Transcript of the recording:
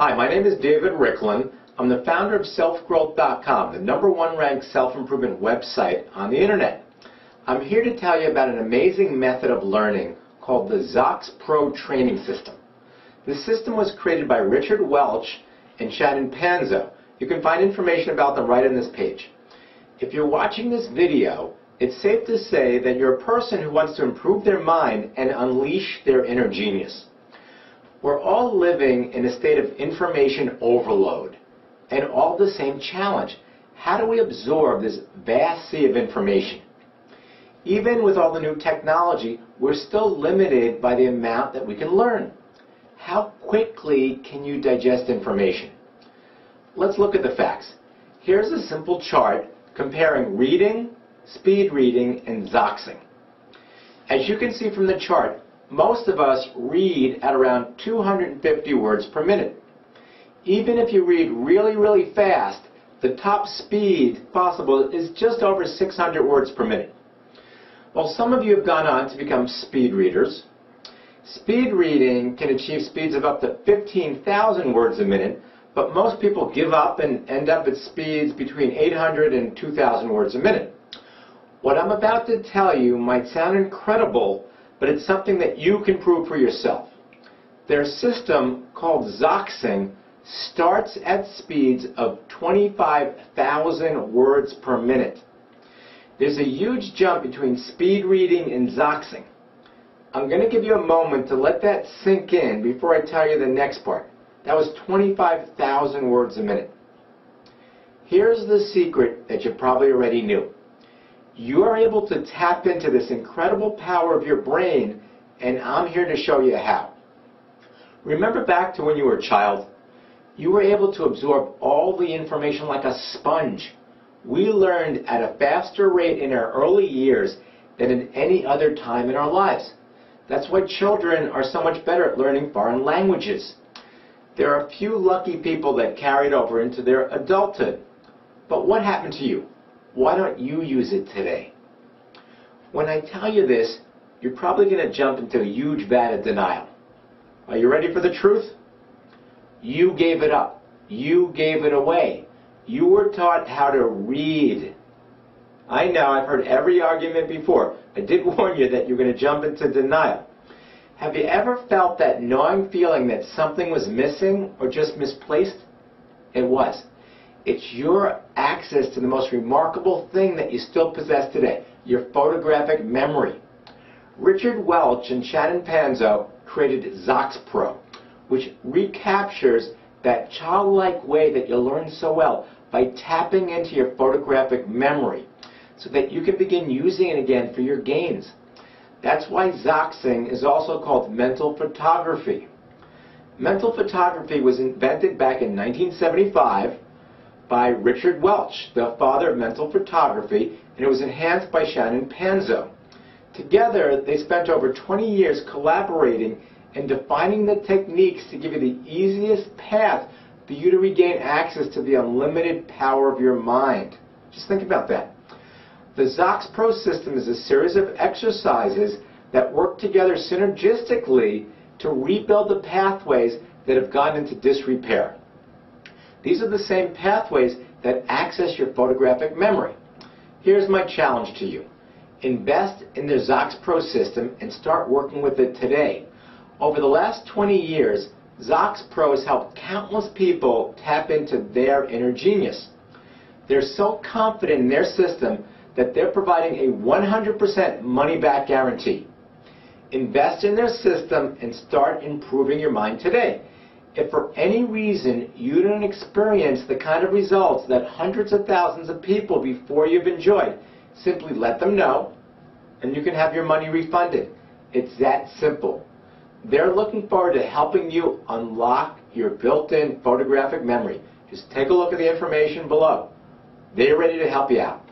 Hi, my name is David Riklan. I'm the founder of selfgrowth.com, the number one ranked self-improvement website on the internet. I'm here to tell you about an amazing method of learning called the Zox Pro training system. This system was created by Richard Welch and Shannon Panzo. You can find information about them right on this page. If you're watching this video, it's safe to say that you're a person who wants to improve their mind and unleash their inner genius. We're all living in a state of information overload and all the same challenge. How do we absorb this vast sea of information? Even with all the new technology, we're still limited by the amount that we can learn. How quickly can you digest information? Let's look at the facts. Here's a simple chart comparing reading, speed reading, and Zoxing. As you can see from the chart, most of us read at around 250 words per minute. Even if you read really, really fast, the top speed possible is just over 600 words per minute. Well, some of you have gone on to become speed readers. Speed reading can achieve speeds of up to 15,000 words a minute, but most people give up and end up at speeds between 800 and 2,000 words a minute. What I'm about to tell you might sound incredible, but it's something that you can prove for yourself. Their system, called Zoxing, starts at speeds of 25,000 words per minute. There's a huge jump between speed reading and Zoxing. I'm going to give you a moment to let that sink in before I tell you the next part. That was 25,000 words a minute. Here's the secret that you probably already knew you are able to tap into this incredible power of your brain, and I'm here to show you how. Remember back to when you were a child? You were able to absorb all the information like a sponge. We learned at a faster rate in our early years than in any other time in our lives. That's why children are so much better at learning foreign languages. There are a few lucky people that carried over into their adulthood. But what happened to you? Why don't you use it today? When I tell you this, you're probably going to jump into a huge vat of denial. Are you ready for the truth? You gave it up. You gave it away. You were taught how to read. I know, I've heard every argument before. I did warn you that you're going to jump into denial. Have you ever felt that gnawing feeling that something was missing or just misplaced? It was. It's your access to the most remarkable thing that you still possess today, your photographic memory. Richard Welch and Shannon Panzo created Zox Pro, which recaptures that childlike way that you learned so well by tapping into your photographic memory so that you can begin using it again for your gains. That's why Zoxing is also called mental photography. Mental photography was invented back in 1975 by Richard Welch, the father of mental photography, and it was enhanced by Shannon Panzo. Together, they spent over 20 years collaborating and defining the techniques to give you the easiest path for you to regain access to the unlimited power of your mind. Just think about that. The Zox Pro system is a series of exercises that work together synergistically to rebuild the pathways that have gone into disrepair. These are the same pathways that access your photographic memory. Here's my challenge to you. Invest in the Zox Pro system and start working with it today. Over the last 20 years, Zox Pro has helped countless people tap into their inner genius. They're so confident in their system that they're providing a 100% money-back guarantee. Invest in their system and start improving your mind today. If for any reason you don't experience the kind of results that hundreds of thousands of people before you've enjoyed, simply let them know and you can have your money refunded. It's that simple. They're looking forward to helping you unlock your built-in photographic memory. Just take a look at the information below. They're ready to help you out.